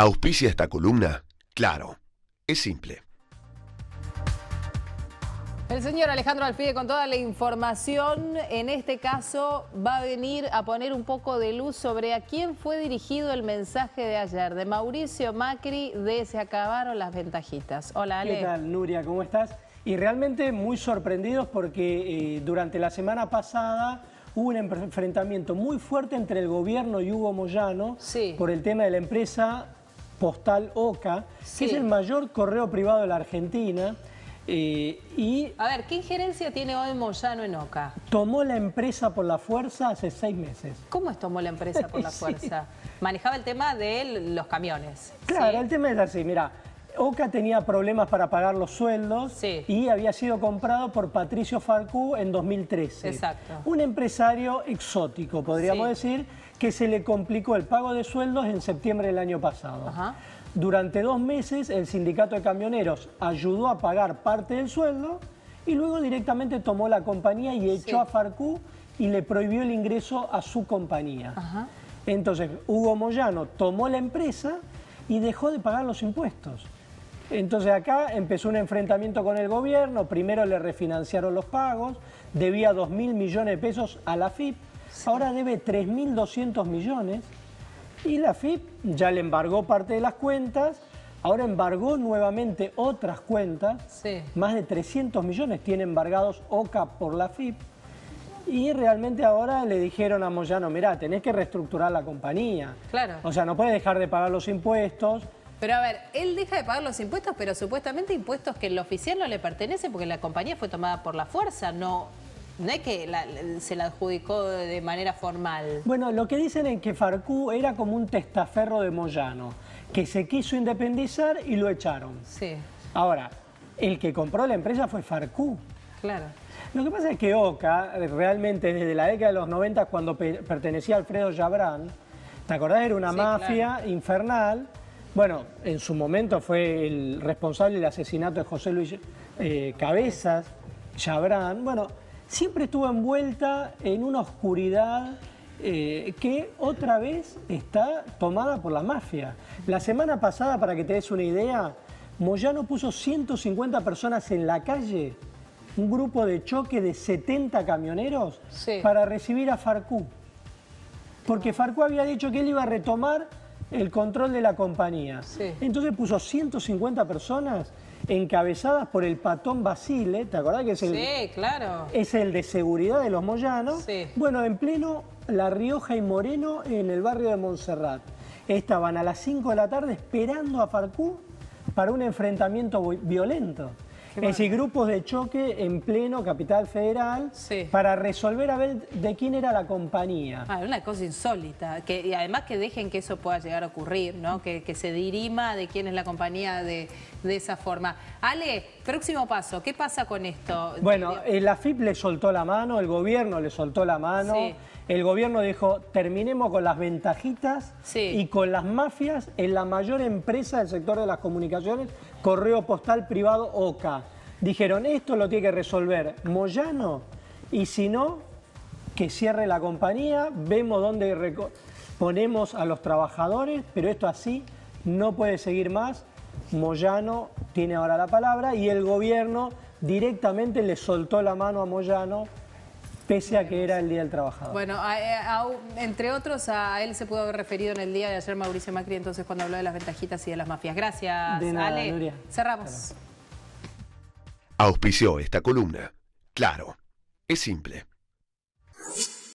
Auspicia esta columna. Claro, es simple. El señor Alejandro Alfide con toda la información, en este caso va a venir a poner un poco de luz sobre a quién fue dirigido el mensaje de ayer, de Mauricio Macri, de se acabaron las ventajitas. Hola Ale. ¿Qué tal Nuria? ¿Cómo estás? Y realmente muy sorprendidos porque eh, durante la semana pasada hubo un enfrentamiento muy fuerte entre el gobierno y Hugo Moyano Sí. por el tema de la empresa postal OCA, Sí. que es el mayor correo privado de la Argentina. eh, y A ver, ¿qué injerencia tiene hoy Moyano en Oca? tomó la empresa por la fuerza hace seis meses. ¿Cómo es tomó la empresa por la Sí. fuerza? Manejaba el tema de los camiones. Claro, ¿sí? el tema es así, mira, Oca tenía problemas para pagar los sueldos Sí. y había sido comprado por Patricio Falcú en 2013. Exacto. Un empresario exótico, podríamos Sí. decir, que se le complicó el pago de sueldos en septiembre del año pasado. Ajá. Durante dos meses el sindicato de camioneros ayudó a pagar parte del sueldo y luego directamente tomó la compañía y echó Sí. a Farcú y le prohibió el ingreso a su compañía. Ajá. Entonces, Hugo Moyano tomó la empresa y dejó de pagar los impuestos. Entonces acá empezó un enfrentamiento con el gobierno, primero le refinanciaron los pagos, debía 2 mil millones de pesos a la FIP, ahora debe 3.200 millones y la FIP ya le embargó parte de las cuentas, ahora embargó nuevamente otras cuentas, Sí. más de 300 millones tiene embargados OCA por la FIP. Y realmente ahora le dijeron a Moyano, mirá, tenés que reestructurar la compañía. Claro. O sea, no puedes dejar de pagar los impuestos. Pero a ver, él deja de pagar los impuestos, pero supuestamente impuestos que en lo oficial no le pertenecen porque la compañía fue tomada por la fuerza, no, no es que la- se la adjudicó de manera formal. Bueno, lo que dicen es que Farcú era como un testaferro de Moyano, que se quiso independizar y lo echaron. Sí, Ahora, el que compró la empresa fue Farcú. claro. Lo que pasa es que Oca, realmente desde la década de los 90, cuando pe- pertenecía a Alfredo Jabrán, ¿te acordás? Era una Sí, mafia infernal. Bueno, en su momento fue el responsable del asesinato de José Luis eh, Cabezas, Jabrán. Bueno, siempre estuvo envuelta en una oscuridad eh, que otra vez está tomada por la mafia. La semana pasada, para que te des una idea, Moyano puso 150 personas en la calle un grupo de choque de 70 camioneros Sí. para recibir a Farcú. Porque Farcú había dicho que él iba a retomar el control de la compañía. Sí. Entonces puso 150 personas encabezadas por el patón Basile, ¿te acordás que es el, Sí, claro. es el de seguridad de los Moyanos? Sí. Bueno, en pleno La Rioja y Moreno, en el barrio de Montserrat. Estaban a las 5 de la tarde esperando a Farcú para un enfrentamiento vi- Es decir, grupos de choque en pleno Capital Federal Sí. para resolver a ver de quién era la compañía. Ah, una cosa insólita. Que, y además que dejen que eso pueda llegar a ocurrir, ¿no? Que, que se dirima de quién es la compañía de, de esa forma. Ale, próximo paso, ¿qué pasa con esto? Bueno, Eh, eh, la FIP le soltó la mano, el gobierno le soltó la mano. Sí. El gobierno dijo, terminemos con las ventajitas Sí. y con las mafias en la mayor empresa del sector de las comunicaciones, correo postal privado OCA. Dijeron, esto lo tiene que resolver Moyano y si no, que cierre la compañía, vemos dónde ponemos a los trabajadores, pero esto así no puede seguir más. Moyano tiene ahora la palabra y el gobierno directamente le soltó la mano a Moyano, pese a que era el Día del Trabajador. Bueno, a- a- entre otros, a él se pudo haber referido en el día de ayer Mauricio Macri, entonces cuando habló de las ventajitas y de las mafias. Gracias, De nada, Ale. Nuria. Auspició esta columna. Claro, es simple.